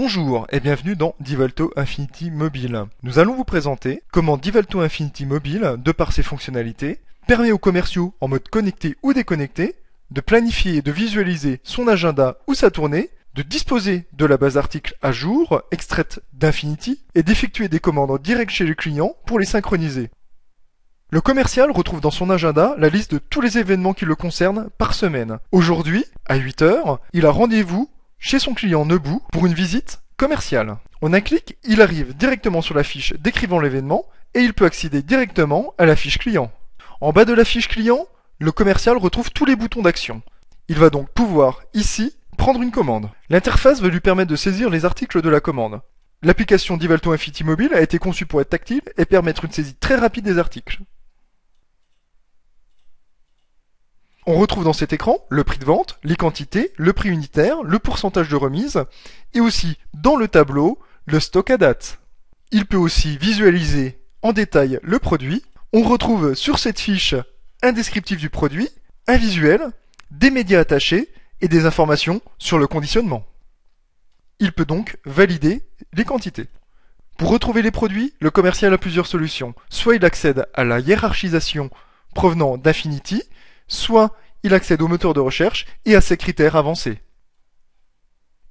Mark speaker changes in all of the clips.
Speaker 1: Bonjour et bienvenue dans Divalto Infinity Mobile. Nous allons vous présenter comment Divalto Infinity Mobile, de par ses fonctionnalités, permet aux commerciaux en mode connecté ou déconnecté de planifier et de visualiser son agenda ou sa tournée, de disposer de la base d'articles à jour, extraite d'Infinity, et d'effectuer des commandes en direct chez le client pour les synchroniser. Le commercial retrouve dans son agenda la liste de tous les événements qui le concernent par semaine. Aujourd'hui, à 8h, il a rendez-vous chez son client Nebou pour une visite commerciale. En un clic, il arrive directement sur la fiche décrivant l'événement et il peut accéder directement à la fiche client. En bas de la fiche client, le commercial retrouve tous les boutons d'action. Il va donc pouvoir, ici, prendre une commande. L'interface va lui permettre de saisir les articles de la commande. L'application Divalto Infinity Mobile a été conçue pour être tactile et permettre une saisie très rapide des articles. On retrouve dans cet écran le prix de vente, les quantités, le prix unitaire, le pourcentage de remise, et aussi dans le tableau, le stock à date. Il peut aussi visualiser en détail le produit. On retrouve sur cette fiche un descriptif du produit, un visuel, des médias attachés et des informations sur le conditionnement. Il peut donc valider les quantités. Pour retrouver les produits, le commercial a plusieurs solutions. Soit il accède à la hiérarchisation provenant d'Infinity, soit il accède au moteur de recherche et à ses critères avancés.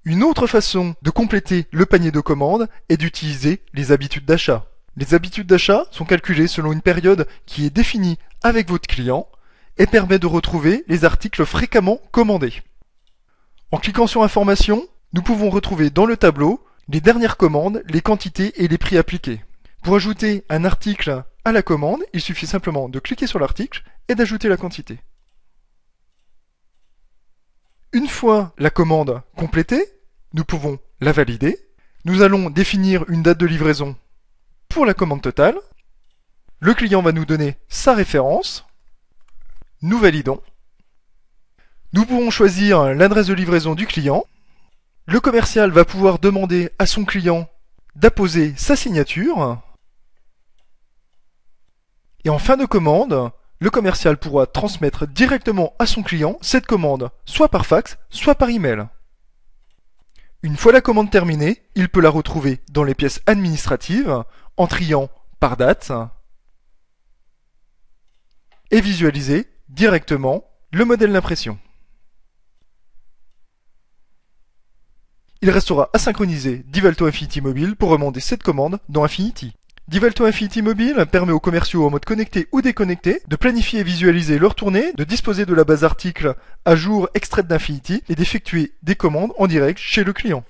Speaker 1: Une autre façon de compléter le panier de commandes est d'utiliser les habitudes d'achat. Les habitudes d'achat sont calculées selon une période qui est définie avec votre client et permet de retrouver les articles fréquemment commandés. En cliquant sur Informations, nous pouvons retrouver dans le tableau les dernières commandes, les quantités et les prix appliqués. Pour ajouter un article à la commande, il suffit simplement de cliquer sur l'article et d'ajouter la quantité. Une fois la commande complétée, nous pouvons la valider. Nous allons définir une date de livraison pour la commande totale. Le client va nous donner sa référence. Nous validons. Nous pouvons choisir l'adresse de livraison du client. Le commercial va pouvoir demander à son client d'apposer sa signature. Et en fin de commande, le commercial pourra transmettre directement à son client cette commande, soit par fax, soit par email. Une fois la commande terminée, il peut la retrouver dans les pièces administratives en triant par date et visualiser directement le modèle d'impression. Il restera à synchroniser Divalto Infinity Mobile pour remonter cette commande dans Divalto Infinity Mobile permet aux commerciaux en mode connecté ou déconnecté de planifier et visualiser leur tournée, de disposer de la base d'articles à jour extraite d'Infinity et d'effectuer des commandes en direct chez le client.